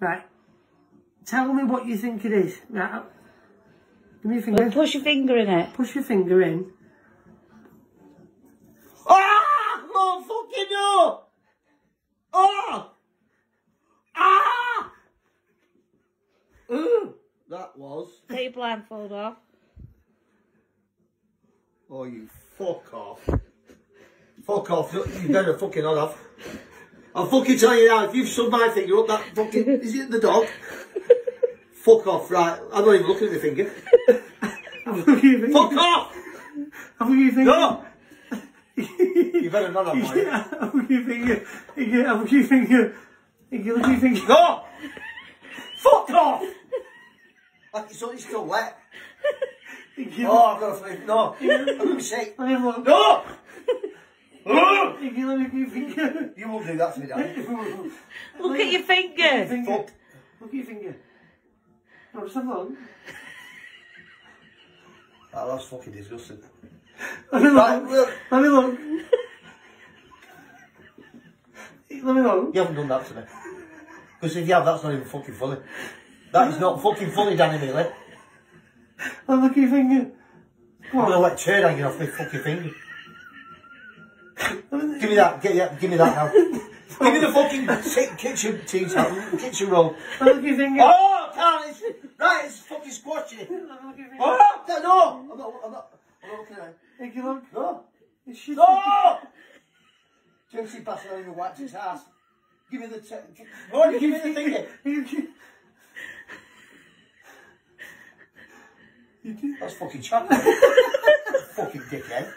Right. Tell me what you think it is. Right. Give me your finger. Well, push your finger in it. Push your finger in. Ah! Oh, fucking no! Oh! Ah! Ooh, that was. Take your blindfold off. Oh, you fuck off. Fuck off. You better fucking not off. I'll fucking tell you now, if you've shoved my finger up that fucking... Is it the dog? fuck off, right. I'm not even looking at my finger. Have a look at your finger. Fuck off! Have a look at your finger. No! you better not have mine. Have a look at your finger. Have a look at your finger. Have a look at your finger. No! Fuck off! Like it's only still wet. Oh, I've got a flip. No. I'm going to say. Let me have a look. No! You won't do that to me, Daddy. Look at your finger. finger. Fuck. Look at your finger. No, just have a look. Oh, that's fucking disgusting. Let me Right, look. Let me look. Let me look. you haven't done that to me. Because if you have, that's not even fucking funny. That is not fucking funny, Danny Mealy. Let me look at your finger. Come I'm on. gonna let turd hanging off my fucking finger. Give me that, get, yeah, give me that now. give me the fucking kitchen tea towel, kitchen roll. Let me look at. Oh, can't, it's, right, it's fucking squashing it. Let me look at your finger. Oh, no, I'm not, I'm not, I'm not looking at it. Take a look. No, no! Josie passing over whacked his ass. Give me the, t- oh, give me the finger. You do. That's fucking chocolate. fucking dickhead.